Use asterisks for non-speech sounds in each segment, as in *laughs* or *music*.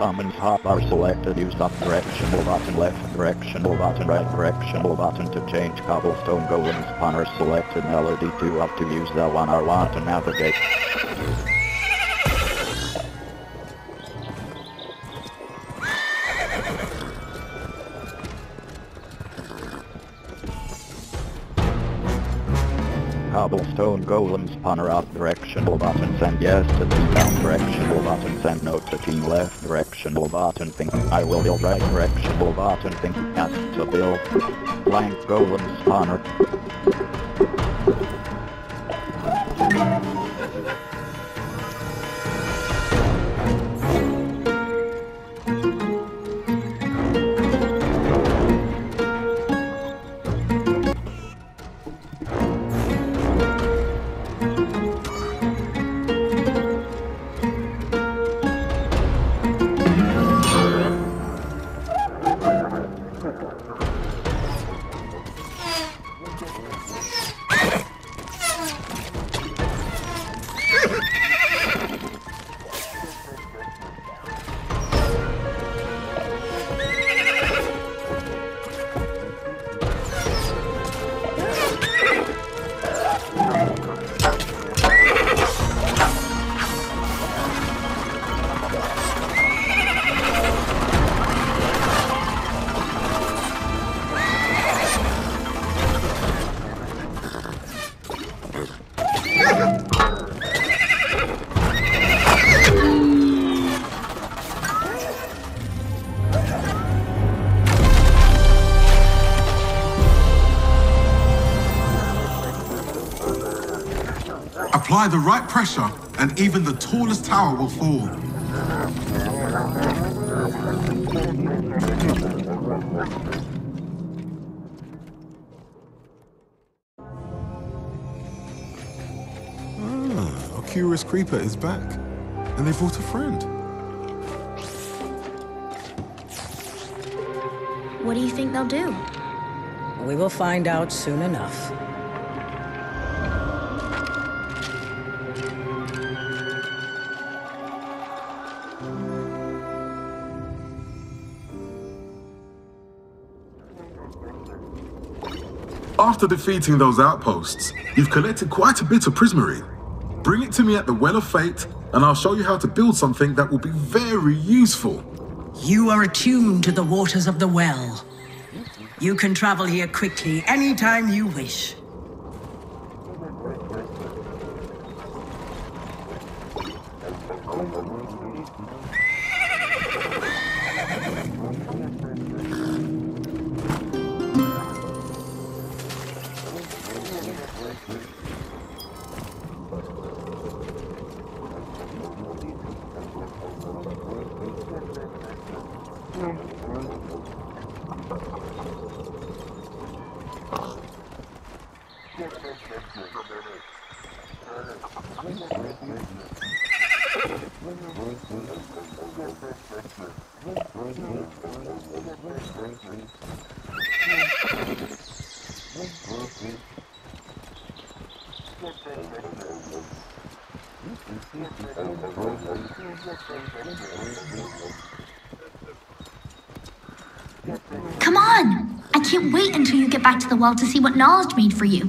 summons are selected. Use up directional button, left directional button, right directional button to change cobblestone golem spawner selected melody 2 up to use L1R1 to navigate. Cobblestone golems spawner up directional buttons and yes to the down directional buttons and no to team left directional button think I will build right directional button think ask to build plank golem spawner Apply the right pressure, and even the tallest tower will fall. Ah, our curious creeper is back, and they brought a friend. What do you think they'll do? We will find out soon enough. After defeating those outposts, you've collected quite a bit of prismarine. Bring it to me at the Well of Fate, and I'll show you how to build something that will be very useful. You are attuned to the waters of the well. You can travel here quickly anytime you wish. Come on! I can't wait until you get back to the well to see what knowledge made for you.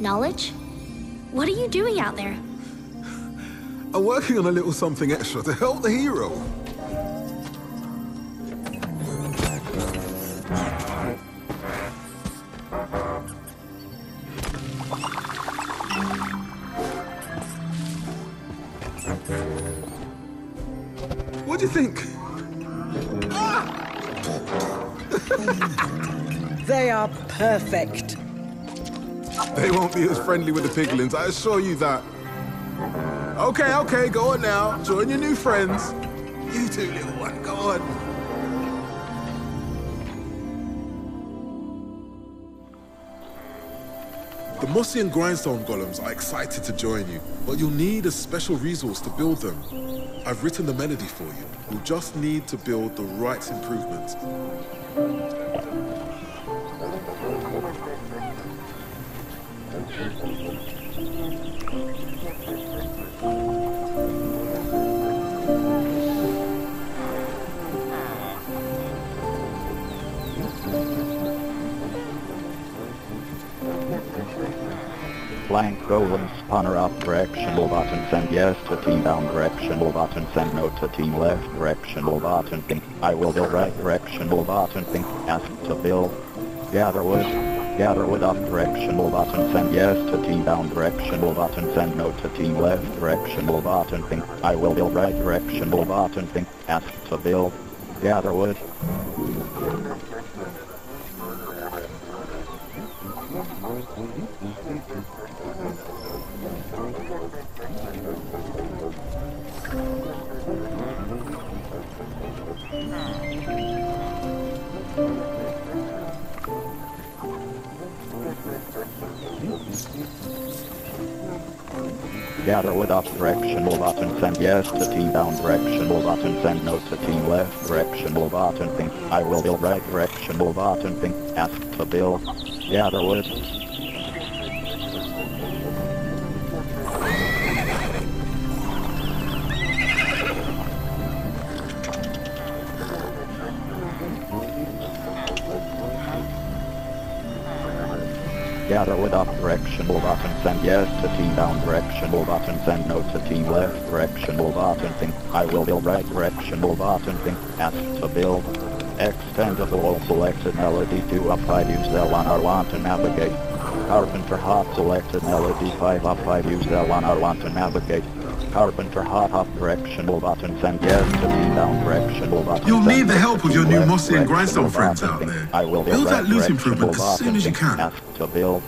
Knowledge? What are you doing out there? I'm working on a little something extra to help the hero. What do you think? *laughs* They are perfect. They won't be as friendly with the piglins, I assure you that. Okay, okay, go on now. Join your new friends. You two, little one, go on. The Mossy and Grindstone golems are excited to join you, but you'll need a special resource to build them. I've written the melody for you. You'll just need to build the right improvements. Plank golems, spawner up directional button, send yes to team down directional button, send no to team left directional button, think I will build right directional button, think ask to build, gather wood, gather wood up directional button, send yes to team down directional button, send no to team left directional button, think I will build right directional button, think ask to build, gather wood, hmm. Gather with up directional button, send yes to team down directional button, send no to team left directional button, think I will build right directional button, think ask to build. Gather with. Gather with up directional button, send yes to team down directional button, send no to team left directional button, think I will build right directional button, think ask to build. Extend the wall selected melody to up 5 use L on R1 to navigate. Carpenter hot selected melody 5 up 5 use L on R1 to navigate. Carpenter hot up directional button, send yes to team down directional button. You'll need the help of your new Mossy and Grindstone friends out there. I will Build that loot improvement as soon as you can. To build.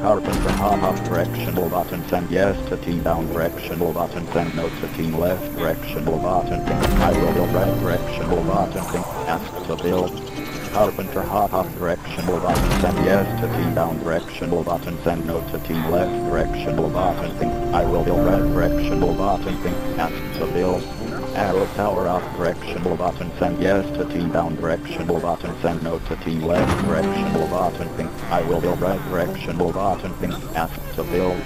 Carpenter hot up directional button, send yes to team down directional button, send no to team left directional button, think I will build right directional button, think ask to build. Carpenter hot up directional button, send yes to team down directional button, send no to team left directional button, think I will build right directional button, think ask to build. Arrow tower up directional button, send yes to team down directional button, send no to team left directional button, think I will build right directional button, think ask to build.